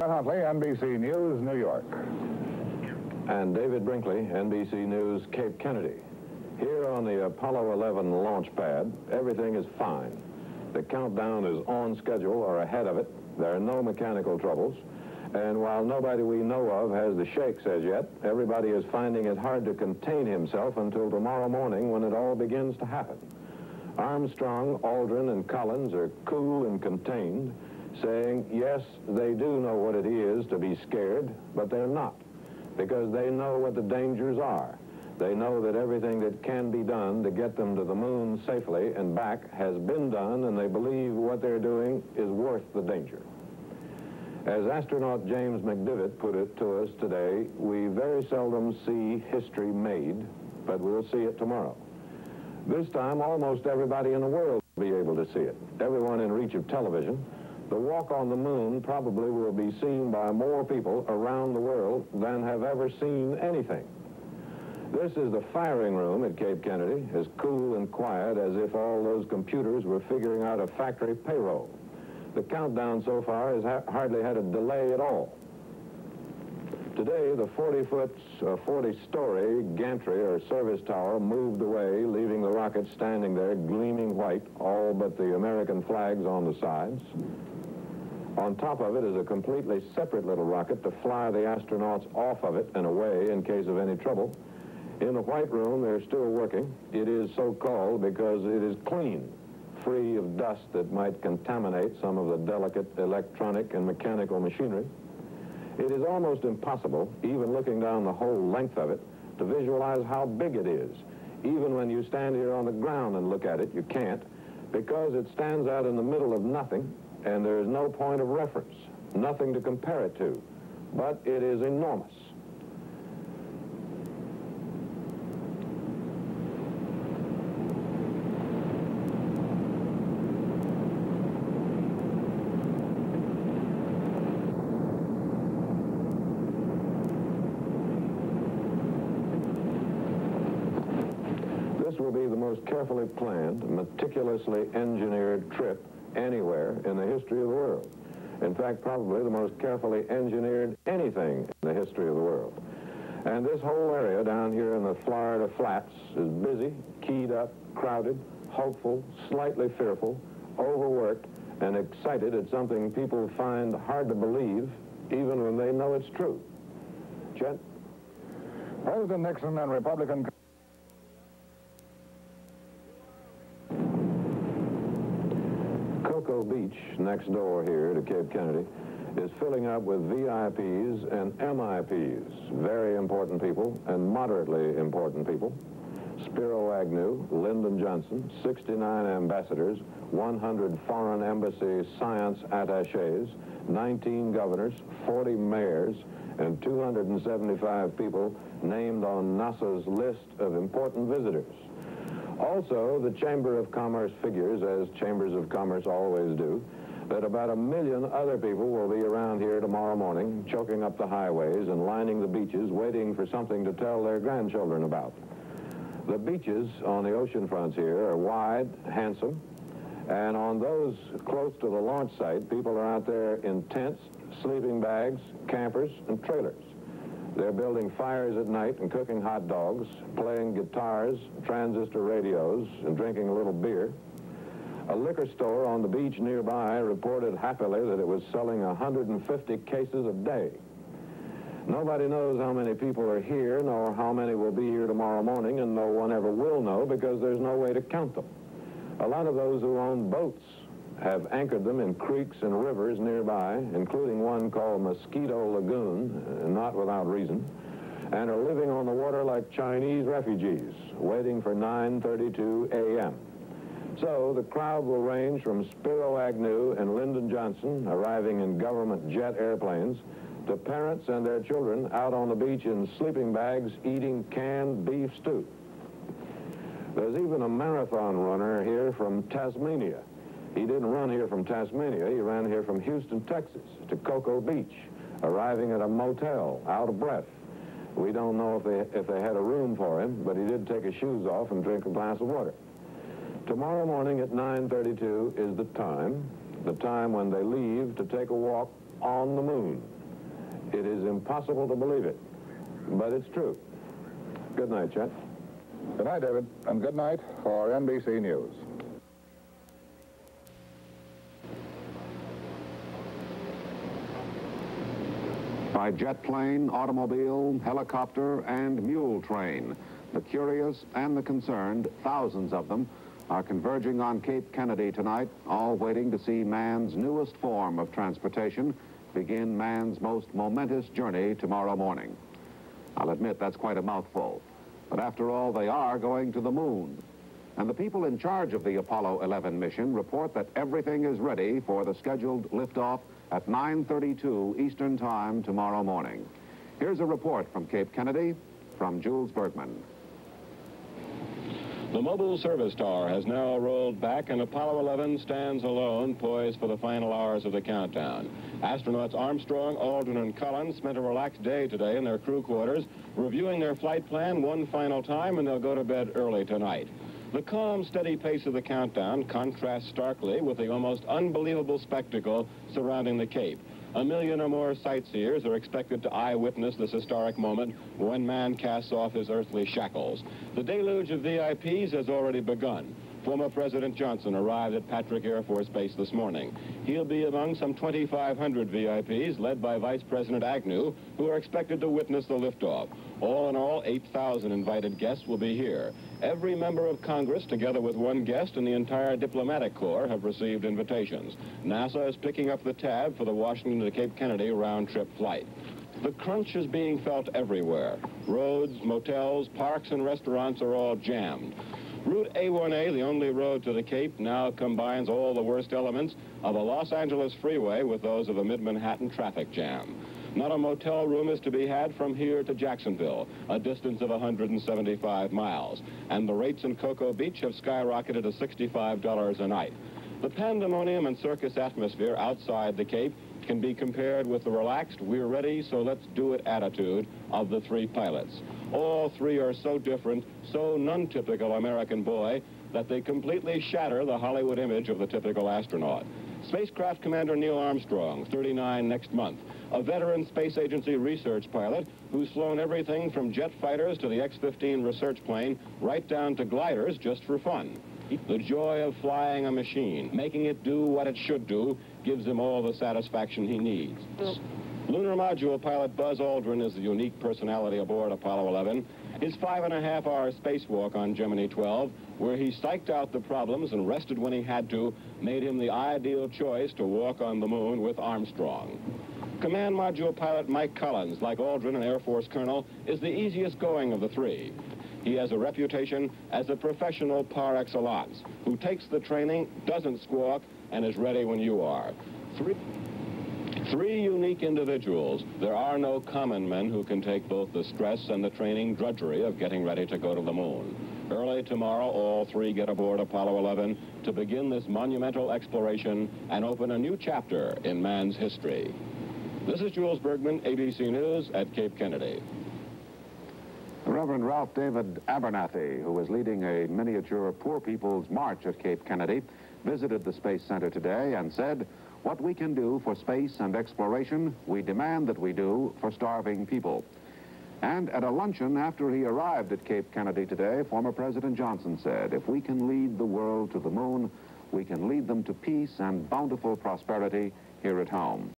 Chet Huntley, NBC News, New York. And David Brinkley, NBC News, Cape Kennedy. Here on the Apollo 11 launch pad, everything is fine. The countdown is on schedule or ahead of it. There are no mechanical troubles. And while nobody we know of has the shakes as yet, everybody is finding it hard to contain himself until tomorrow morning when it all begins to happen. Armstrong, Aldrin, and Collins are cool and contained, saying, yes, they do know what it is to be scared, but they're not, because they know what the dangers are. They know that everything that can be done to get them to the moon safely and back has been done, and they believe what they're doing is worth the danger. As astronaut James McDivitt put it to us today, we very seldom see history made, but we'll see it tomorrow. This time, almost everybody in the world will be able to see it. Everyone in reach of television. The walk on the moon probably will be seen by more people around the world than have ever seen anything. This is the firing room at Cape Kennedy, as cool and quiet as if all those computers were figuring out a factory payroll. The countdown so far has ha hardly had a delay at all. Today, the 40-foot, 40-story gantry or service tower moved away, leaving the rocket standing there, gleaming white, all but the American flags on the sides. On top of it is a completely separate little rocket to fly the astronauts off of it and away in case of any trouble. In the White Room, they're still working. It is so called because it is clean, free of dust that might contaminate some of the delicate electronic and mechanical machinery. It is almost impossible, even looking down the whole length of it, to visualize how big it is. Even when you stand here on the ground and look at it, you can't, because it stands out in the middle of nothing, and there is no point of reference, nothing to compare it to. But it is enormous. This will be the most carefully planned, meticulously engineered trip anywhere in the history of the world. In fact, probably the most carefully engineered anything in the history of the world. And this whole area down here in the Florida flats is busy, keyed up, crowded, hopeful, slightly fearful, overworked, and excited at something people find hard to believe, even when they know it's true. Chet? President Nixon and Republican... Cocoa Beach, next door here to Cape Kennedy, is filling up with VIPs and MIPs, very important people and moderately important people. Spiro Agnew, Lyndon Johnson, 69 ambassadors, 100 foreign embassy science attaches, 19 governors, 40 mayors, and 275 people named on NASA's list of important visitors. Also, the Chamber of Commerce figures, as chambers of commerce always do, that about a million other people will be around here tomorrow morning, choking up the highways and lining the beaches, waiting for something to tell their grandchildren about. The beaches on the ocean fronts here are wide, handsome, and on those close to the launch site, people are out there in tents, sleeping bags, campers, and trailers. They're building fires at night and cooking hot dogs, playing guitars, transistor radios, and drinking a little beer. A liquor store on the beach nearby reported happily that it was selling 150 cases a day. Nobody knows how many people are here, nor how many will be here tomorrow morning, and no one ever will know because there's no way to count them. A lot of those who own boats have anchored them in creeks and rivers nearby, including one called Mosquito Lagoon, uh, not without reason, and are living on the water like Chinese refugees, waiting for 9.32 a.m. So the crowd will range from Spiro Agnew and Lyndon Johnson, arriving in government jet airplanes, to parents and their children out on the beach in sleeping bags eating canned beef stew. There's even a marathon runner here from Tasmania he didn't run here from Tasmania. He ran here from Houston, Texas to Cocoa Beach, arriving at a motel, out of breath. We don't know if they, if they had a room for him, but he did take his shoes off and drink a glass of water. Tomorrow morning at 9.32 is the time, the time when they leave to take a walk on the moon. It is impossible to believe it, but it's true. Good night, Chet. Good night, David, and good night for NBC News. By jet plane, automobile, helicopter, and mule train, the curious and the concerned, thousands of them, are converging on Cape Kennedy tonight, all waiting to see man's newest form of transportation begin man's most momentous journey tomorrow morning. I'll admit that's quite a mouthful, but after all, they are going to the moon. And the people in charge of the Apollo 11 mission report that everything is ready for the scheduled liftoff at 9.32 Eastern Time tomorrow morning. Here's a report from Cape Kennedy from Jules Bergman. The mobile service tower has now rolled back and Apollo 11 stands alone, poised for the final hours of the countdown. Astronauts Armstrong, Aldrin, and Collins spent a relaxed day today in their crew quarters, reviewing their flight plan one final time, and they'll go to bed early tonight. The calm, steady pace of the countdown contrasts starkly with the almost unbelievable spectacle surrounding the Cape. A million or more sightseers are expected to eyewitness this historic moment when man casts off his earthly shackles. The deluge of VIPs has already begun. Former President Johnson arrived at Patrick Air Force Base this morning. He'll be among some 2,500 VIPs, led by Vice President Agnew, who are expected to witness the liftoff. All in all, 8,000 invited guests will be here. Every member of Congress, together with one guest and the entire diplomatic corps, have received invitations. NASA is picking up the tab for the Washington to Cape Kennedy round-trip flight. The crunch is being felt everywhere. Roads, motels, parks, and restaurants are all jammed. Route A1A, the only road to the Cape, now combines all the worst elements of a Los Angeles freeway with those of a mid-Manhattan traffic jam. Not a motel room is to be had from here to Jacksonville, a distance of 175 miles. And the rates in Cocoa Beach have skyrocketed to $65 a night. The pandemonium and circus atmosphere outside the Cape can be compared with the relaxed, we're ready, so let's do it attitude of the three pilots. All three are so different, so non-typical American boy, that they completely shatter the Hollywood image of the typical astronaut. Spacecraft Commander Neil Armstrong, 39 next month, a veteran space agency research pilot who's flown everything from jet fighters to the X-15 research plane right down to gliders just for fun. The joy of flying a machine, making it do what it should do, gives him all the satisfaction he needs. Lunar module pilot Buzz Aldrin is the unique personality aboard Apollo 11. His five and a half hour spacewalk on Gemini 12, where he psyched out the problems and rested when he had to, made him the ideal choice to walk on the moon with Armstrong. Command module pilot Mike Collins, like Aldrin, an Air Force colonel, is the easiest going of the three. He has a reputation as a professional par excellence, who takes the training, doesn't squawk, and is ready when you are. Three, three unique individuals. There are no common men who can take both the stress and the training drudgery of getting ready to go to the moon. Early tomorrow, all three get aboard Apollo 11 to begin this monumental exploration and open a new chapter in man's history. This is Jules Bergman, ABC News at Cape Kennedy. Reverend Ralph David Abernathy, who is leading a miniature Poor People's March at Cape Kennedy, visited the Space Center today and said, what we can do for space and exploration, we demand that we do for starving people. And at a luncheon after he arrived at Cape Kennedy today, former President Johnson said, if we can lead the world to the moon, we can lead them to peace and bountiful prosperity here at home.